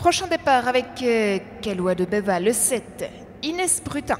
Prochain départ avec euh, Calois de Beva, le 7, Inès Brutin.